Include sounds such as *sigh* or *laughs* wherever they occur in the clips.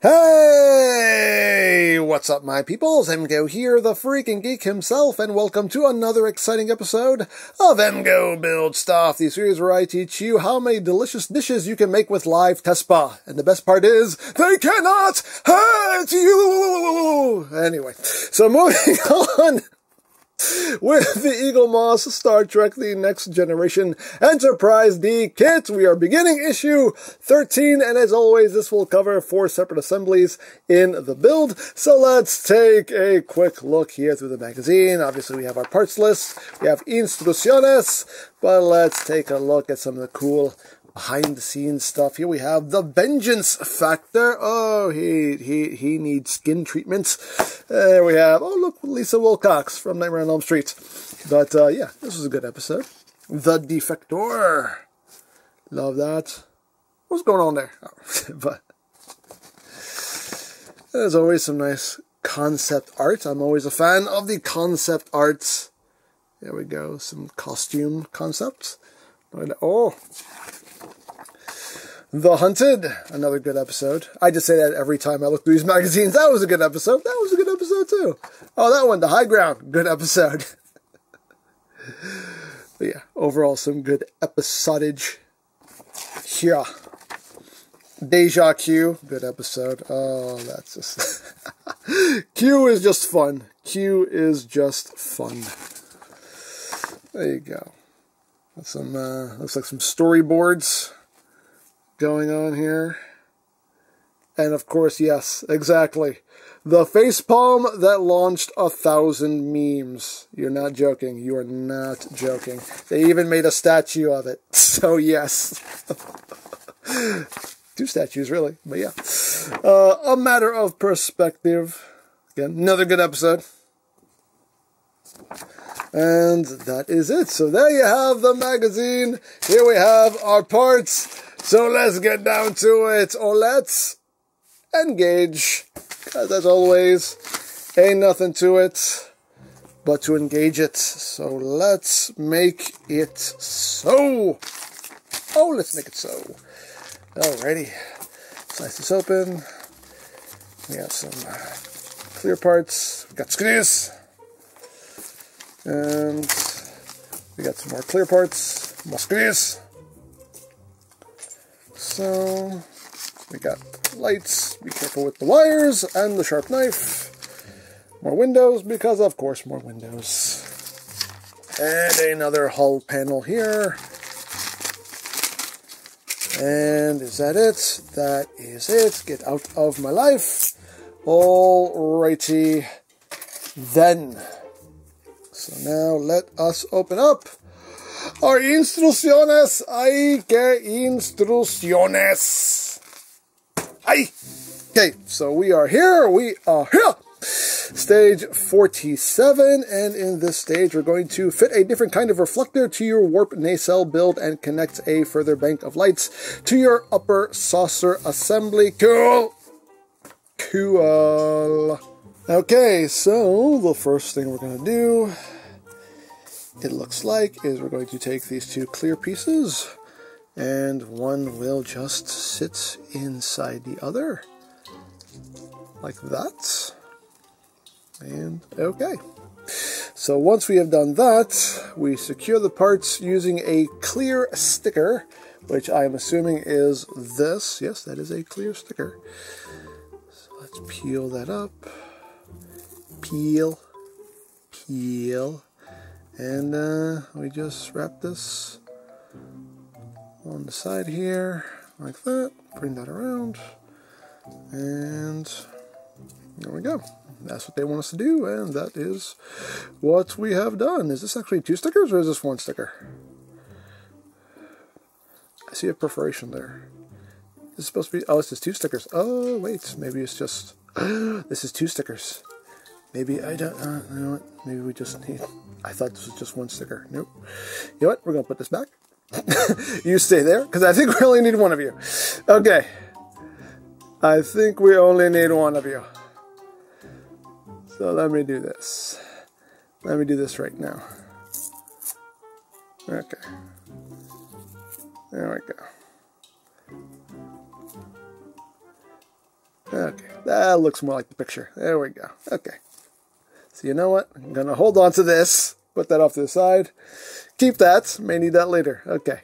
Hey, what's up, my peoples? EmGo here, the freaking geek himself, and welcome to another exciting episode of EmGo Build Stuff, the series where I teach you how many delicious dishes you can make with live Tespa. And the best part is, they cannot hurt you! Anyway, so moving *laughs* on with the Eaglemoss Star Trek The Next Generation Enterprise D kit. We are beginning issue 13, and as always, this will cover four separate assemblies in the build. So let's take a quick look here through the magazine. Obviously, we have our parts list, we have instrucciones, but let's take a look at some of the cool behind the scenes stuff. Here we have the Vengeance Factor. Oh, he he he needs skin treatments. There we have. Oh, look, Lisa Wilcox from Nightmare on Elm Street. But uh, yeah, this was a good episode. The Defector. Love that. What's going on there? *laughs* but there's always some nice concept art. I'm always a fan of the concept arts. There we go. Some costume concepts. Oh, the Hunted, another good episode. I just say that every time I look through these magazines. That was a good episode. That was a good episode too. Oh, that one, The High Ground, good episode. *laughs* but yeah, overall some good episodage. Yeah. Deja Q, good episode. Oh, that's just... *laughs* Q is just fun. Q is just fun. There you go. Some, uh, looks like some storyboards going on here. And of course, yes, exactly. The facepalm that launched a thousand memes. You're not joking. You are not joking. They even made a statue of it. *laughs* So, yes. *laughs* Two statues, really. But yeah. Uh, a matter of perspective. Again, another good episode. And that is it. So there you have the magazine. Here we have our parts. So let's get down to it, or let's engage. Because as always, ain't nothing to it but to engage it. So let's make it so. Oh, let's make it so. Alrighty. Slice this open. We got some clear parts. We got screws. And we got some more clear parts. More screws. So we got lights, be careful with the wires and the sharp knife. More windows, because of course more windows. And another hull panel here. And is that it? That is it. Get out of my life. Alrighty then. So now let us open up our instrucciones. Ay, que instrucciones. Ay. Okay, so we are here. We are here. Stage 47, and in this stage we're going to fit a different kind of reflector to your warp nacelle build and connect a further bank of lights to your upper saucer assembly. Cool! Cool! Okay, so the first thing we're going to do it looks like is we're going to take these two clear pieces and one will just sit inside the other like that. And okay. So once we have done that we secure the parts using a clear sticker which I'm assuming is this. Yes that is a clear sticker. So let's peel that up. Peel peel and uh, we just wrap this on the side here, like that. Bring that around. And there we go. That's what they want us to do, and that is what we have done. Is this actually two stickers, or is this one sticker? I see a perforation there. This is supposed to be... Oh, it's just two stickers. Oh, wait. Maybe it's just... *gasps* this is two stickers. Maybe I don't... Uh, you know what? Maybe we just need... I thought this was just one sticker. Nope. You know what? We're going to put this back. *laughs* you stay there, because I think we only need one of you. Okay. I think we only need one of you. So let me do this. Let me do this right now. Okay. There we go. Okay, that looks more like the picture. There we go. Okay. So you know what? I'm going to hold on to this, put that off to the side. Keep that. May need that later. Okay.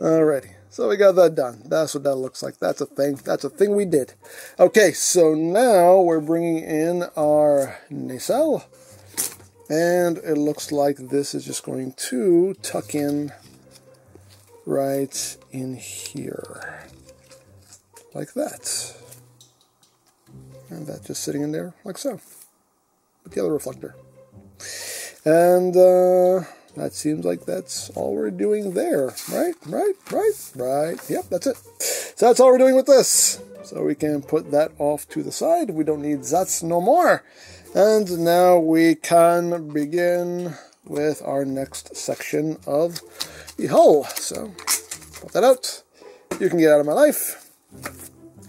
Alrighty. So we got that done. That's what that looks like. That's a thing. That's a thing we did. Okay, so now we're bringing in our nacelle. And it looks like this is just going to tuck in right in here. Like that. And that just sitting in there like so. With the other reflector. And uh, that seems like that's all we're doing there. Right, right, right, right. Yep, that's it. So that's all we're doing with this. So we can put that off to the side. We don't need that no more. And now we can begin with our next section of the hull. So put that out. You can get out of my life.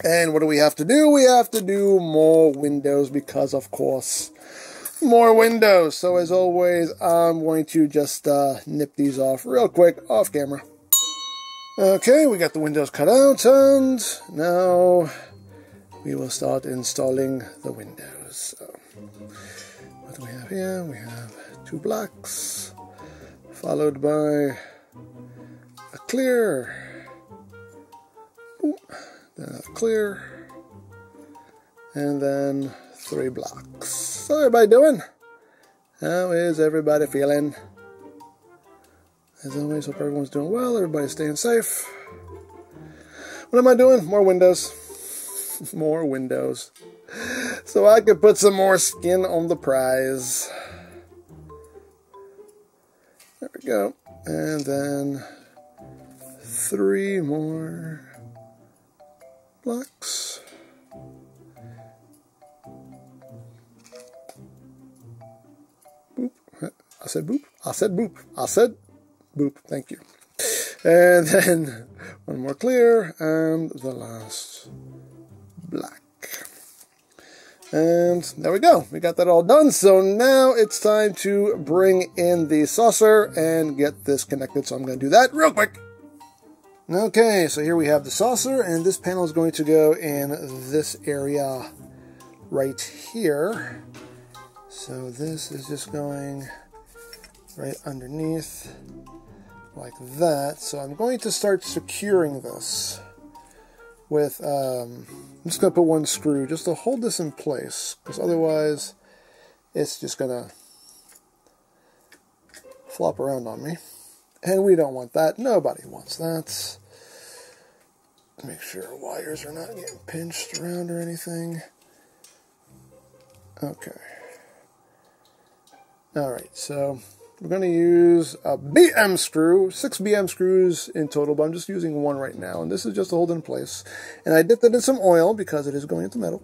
And what do we have to do? We have to do more windows because, of course, more windows. So as always, I'm going to just uh, nip these off real quick off camera. Okay, we got the windows cut out and now we will start installing the windows. So, what do we have here? We have two blocks followed by a clear, a clear, and then three blocks. How everybody doing? How is everybody feeling? As always, hope everyone's doing well. Everybody's staying safe. What am I doing? More windows. *laughs* more windows. So I could put some more skin on the prize. There we go. And then three more blocks. I said boop. I said boop. I said boop. Thank you. And *laughs* then one more clear and the last black. And there we go. We got that all done. So now it's time to bring in the saucer and get this connected. So I'm going to do that real quick. Okay, so here we have the saucer, and this panel is going to go in this area right here. So this is just going right underneath like that. So I'm going to start securing this with, um, I'm just going to put one screw just to hold this in place because otherwise it's just going to flop around on me. And we don't want that. Nobody wants that. Make sure wires are not getting pinched around or anything. Okay. Alright, so we're going to use a BM screw, six BM screws in total, but I'm just using one right now. And this is just to hold it in place. And I dipped it in some oil because it is going into metal.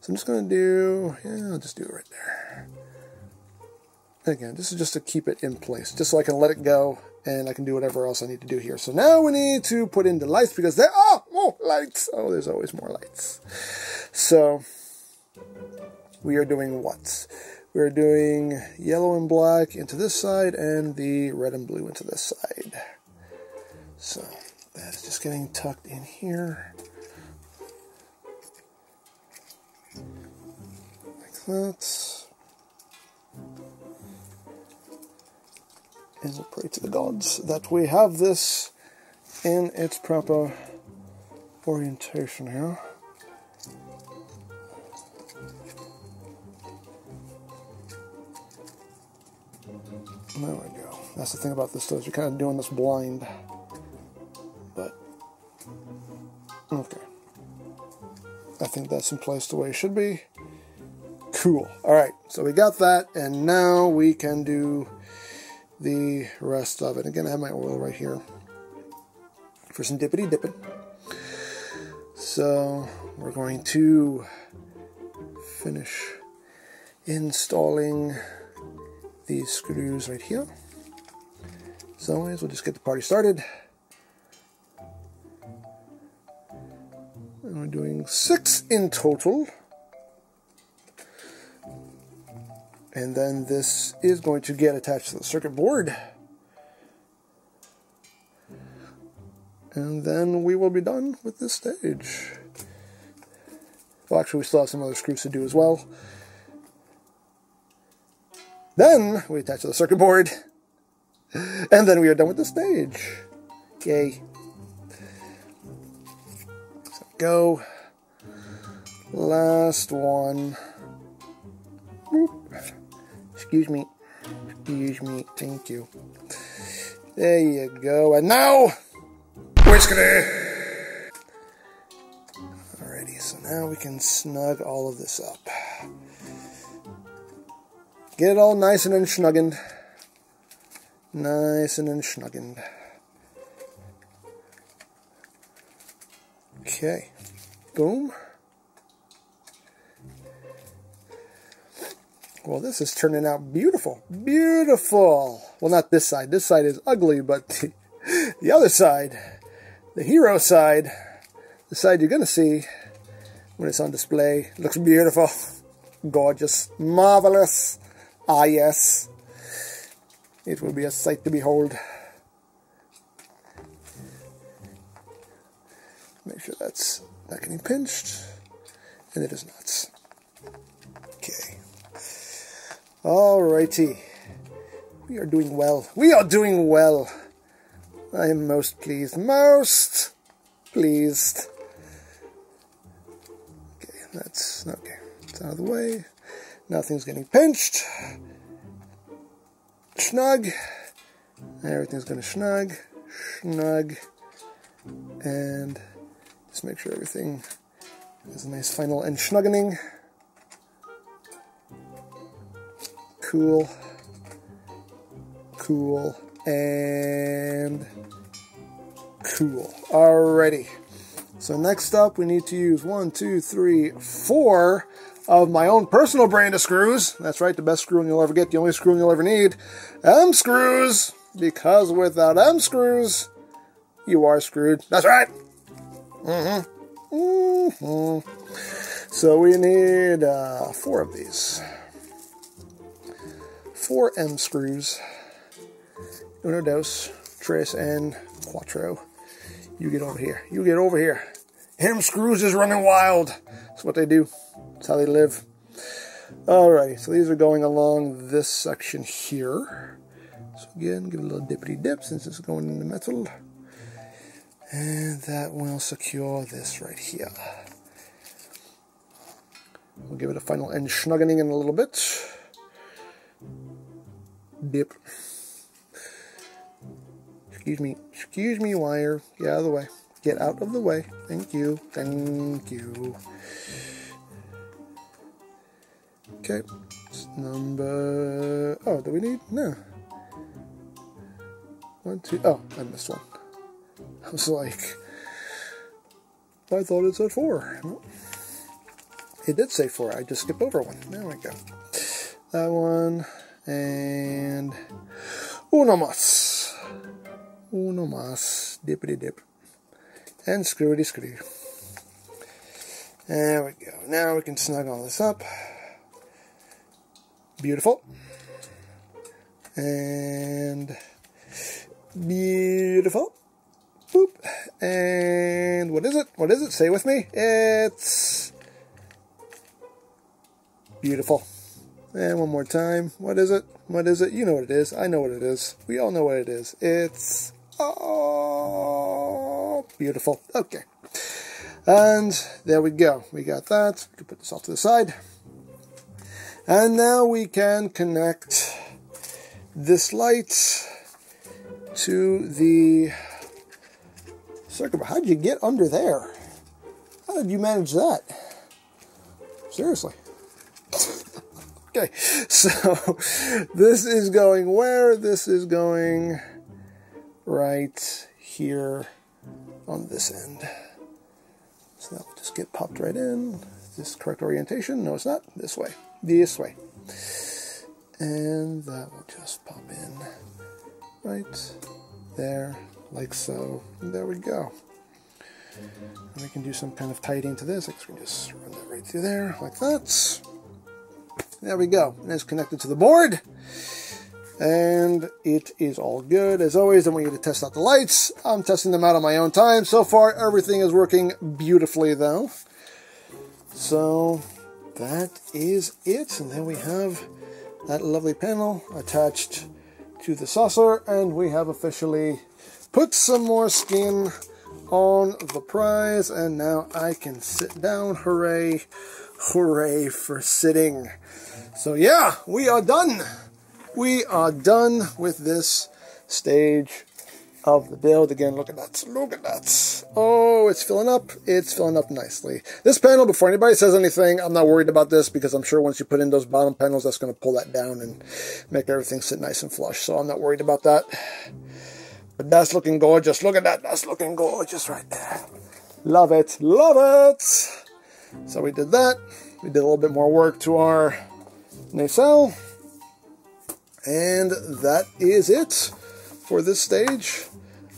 So I'm just going to do, yeah, I'll just do it right there. Again, this is just to keep it in place, just so I can let it go and I can do whatever else I need to do here. So now we need to put in the lights because there are more lights. Oh, there's always more lights. So we are doing what? We're doing yellow and black into this side and the red and blue into this side. So that's just getting tucked in here. Like that. And we'll pray to the gods that we have this in its proper orientation here. There we go. That's the thing about this, though, is you're kind of doing this blind. But, okay. I think that's in place the way it should be. Cool. Alright, so we got that, and now we can do the rest of it. Again, I have my oil right here for some dippity dipping. So, we're going to finish installing these screws right here. So as always, we'll just get the party started. And we're doing six in total. And then this is going to get attached to the circuit board. And then we will be done with this stage. Well, actually, we still have some other screws to do as well. Then we attach to the circuit board. *laughs* And then we are done with the stage. Yay. So go. Last one. Boop. Excuse me. Excuse me. Thank you. There you go. And now, whiskey. Alrighty, so now we can snug all of this up. Get it all nice and unsnuggened. Nice and unsnuggened. Okay. Boom. Well, this is turning out beautiful. Beautiful. Well, not this side. This side is ugly, but the, *laughs* the other side, the hero side, the side you're going to see when it's on display, looks beautiful. *laughs* Gorgeous. Marvelous. Ah, yes. It will be a sight to behold. Make sure that's not getting pinched. And it is not. Okay. Alrighty. We are doing well. We are doing well. I am most pleased. Most pleased. Okay, that's okay. It's out of the way. Nothing's getting pinched. Snug. Everything's to snug. Snug. And just make sure everything has a nice final and snuggening. Cool. Cool. And cool. Alrighty. So next up, we need to use one, two, three, four of my own personal brand of screws. That's right, the best screwing you'll ever get, the only screwing you'll ever need. M screws! Because without M screws, you are screwed. That's right! Mm-hmm. Mm-hmm. So we need uh, four of these. Four M screws. Uno, dos, tres, and cuatro. You get over here. You get over here. M screws is running wild. That's what they do. That's how they live. Alright, so these are going along this section here. So again, give it a little dippity dip since it's going in the metal. And that will secure this right here. We'll give it a final end snuggening in a little bit. Dip. Excuse me. Excuse me, wire. Get out of the way. Get out of the way. Thank you. Thank you. Okay. It's number... Oh, do we need... No. One, two... Oh, I missed one. *laughs* I was like... I thought it said four. It did say four. I just skipped over one. There we go. That one. And... Uno más. Uno más. Dippity dip. And screwity screw. There we go. Now we can snug all this up. Beautiful. And beautiful. Boop. And what is it? What is it? Say with me. It's beautiful. And one more time. What is it? What is it? You know what it is. I know what it is. We all know what it is. It's oh beautiful. Okay. And there we go. We got that. We can put this off to the side. And now we can connect this light to the circuit. How did you get under there? How did you manage that? Seriously. Okay, so this is going where? This is going right here on this end. So that will just get popped right in. Is this correct orientation? No, it's not. This way this way. And that will just pop in right there, like so. And there we go. And we can do some kind of tightening to this. I we can just run that right through there, like that. There we go. And it's connected to the board. And it is all good. As always, I want you to test out the lights. I'm testing them out on my own time. So far, everything is working beautifully, though. So that is it. And then we have that lovely panel attached to the saucer. And we have officially put some more skin on the prize. And now I can sit down. Hooray. Hooray for sitting. So yeah, we are done. We are done with this stage of the build. Again, look at that. Look at that. Oh, it's filling up. It's filling up nicely. This panel, before anybody says anything, I'm not worried about this because I'm sure once you put in those bottom panels, that's going to pull that down and make everything sit nice and flush. So I'm not worried about that. But that's looking gorgeous. Look at that. That's looking gorgeous right there. Love it. Love it. So we did that. We did a little bit more work to our nacelle. And that is it for this stage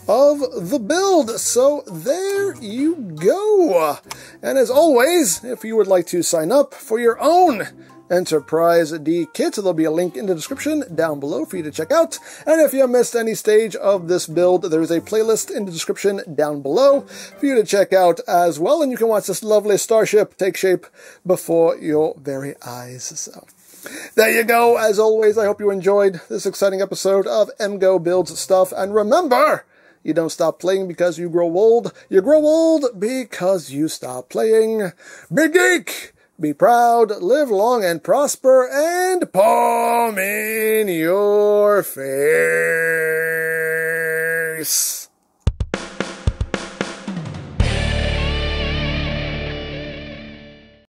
of the build. So there you go. And as always, if you would like to sign up for your own Enterprise D kit. There'll be a link in the description down below for you to check out. And if you missed any stage of this build, there's a playlist in the description down below for you to check out as well. And you can watch this lovely starship take shape before your very eyes. So there you go. As always, I hope you enjoyed this exciting episode of EmGo Builds Stuff. And remember, you don't stop playing because you grow old. You grow old because you stop playing. Big Geek! Be proud, live long and prosper, and palm in your face.